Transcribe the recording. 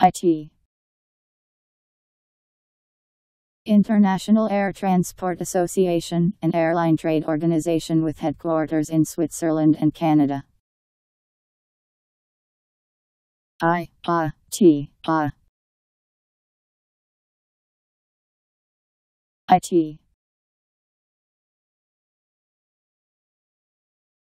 IATA International Air Transport Association, an airline trade organization with headquarters in Switzerland and Canada. I, A, T, A. IATA